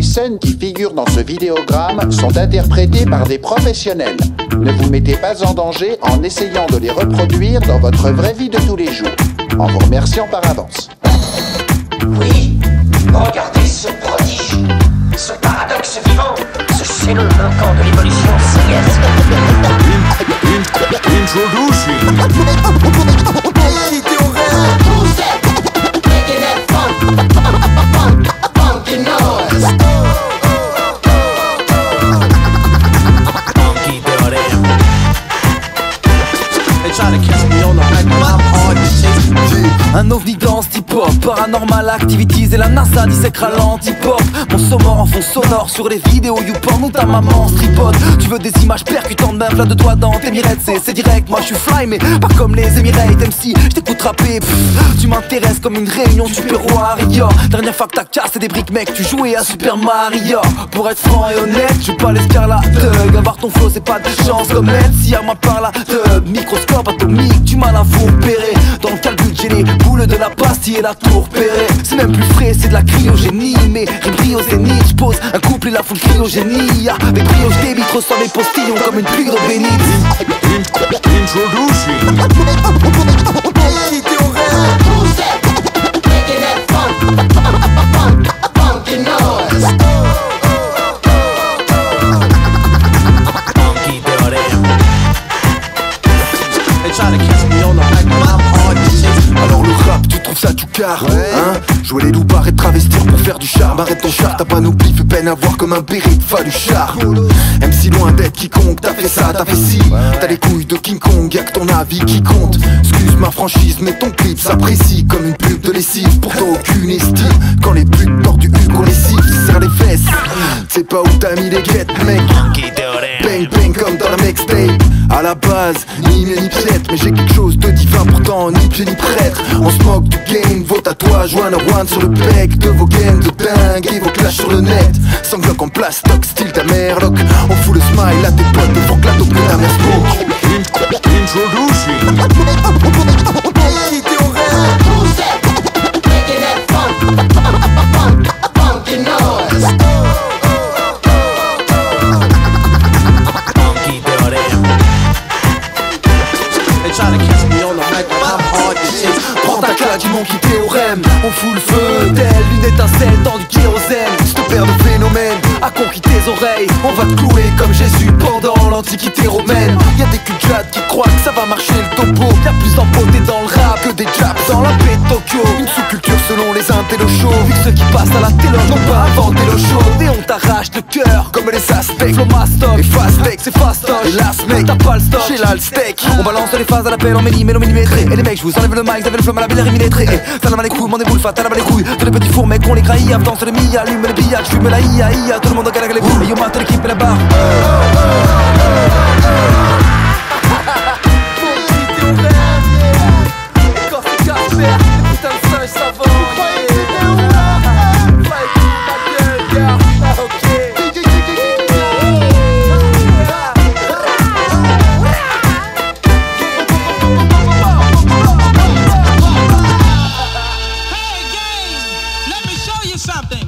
Les scènes qui figurent dans ce vidéogramme sont interprétées par des professionnels. Ne vous mettez pas en danger en essayant de les reproduire dans votre vraie vie de tous les jours. En vous remerciant par avance. Oui, regardez ce prodige, ce paradoxe vivant, ce chaînon manquant de l'évolution céleste. Un ovni dans hip-hop, paranormal activities et la NASA disséquera l'anti-pop Mon saumon en fond sonore sur les vidéos YouPorn où ta maman se tripote Tu veux des images percutantes, même plein de doigts dans tes mirettes. C'est direct, moi je suis fly mais pas comme les Emirates. MC, je t'écoute rapper, pff, tu m'intéresses comme une réunion super warrior Dernière fois que t'as cassé des briques mec, tu jouais à Super Mario. Pour être franc et honnête, je pas l'escarlate Avoir ton flow c'est pas de chance comme l'aide si à moi par là de microscope atomique, du Dans le calcul de la pastille et la tour Perret C'est même plus frais, c'est de la cryogénie Mais rébris au zénith, je pose un couple et la foule cryogénie Avec brio je débite, ressens les postillons comme une pluie d'eau bénite du Hein. Jouer les loups et travestir pour faire du charme. Arrête ton char, t'as pas nos fait peine à voir comme un béret du char. MC loin d'être quiconque, t'as fait ça, t'as fait ci. T'as les couilles de King Kong, y'a que ton avis qui compte. Excuse ma franchise, mais ton clip s'apprécie Comme une pub de lessive, pour toi aucune estime Quand les putes tordues qu'on les cibles, serrent les fesses. C'est pas où t'as mis les guettes mec La base, ni mieux ni Mais j'ai quelque chose de divin pourtant ni pied ni prêtre. On se moque du game, vos tatouages One on one sur le bec De vos games de dingue et vos clashs sur le net. Sans bloc en plastoc, style ta mère On fout le smile à tes potes devant que la taupe ta mère On le feu, telle une étincelle dans du kérosène. Paire de phénomènes a conquis tes oreilles. On va te clouer comme Jésus pendant l'antiquité romaine. Y'a des cultures qui croient que ça va marcher le topo Plus d'empotés dans le rap que des japs dans la paix de Tokyo. Une sous-culture selon les intellos chauds Vu que ceux qui passent à la téloge n'ont pas inventé l'eau chaude Et on t'arrache le cœur comme les aspects Flow mastoc et fast tech c'est fastoche Et last mec t'as pas le stock. J'ai là le steak On balance les phases à l'appel en milli, mélo millimétré Et les mecs je vous enlève le mic, avez le flow mal habile et réminétré Et t'en as les couilles, m'en déboule, fat, t'en as les couilles. Tous les petits fours mecs on les graille, avant sur les milles Allume les billards, j'fume la ia ia Tout le monde en galère les boules Et yo mat l'équipe et la barre something.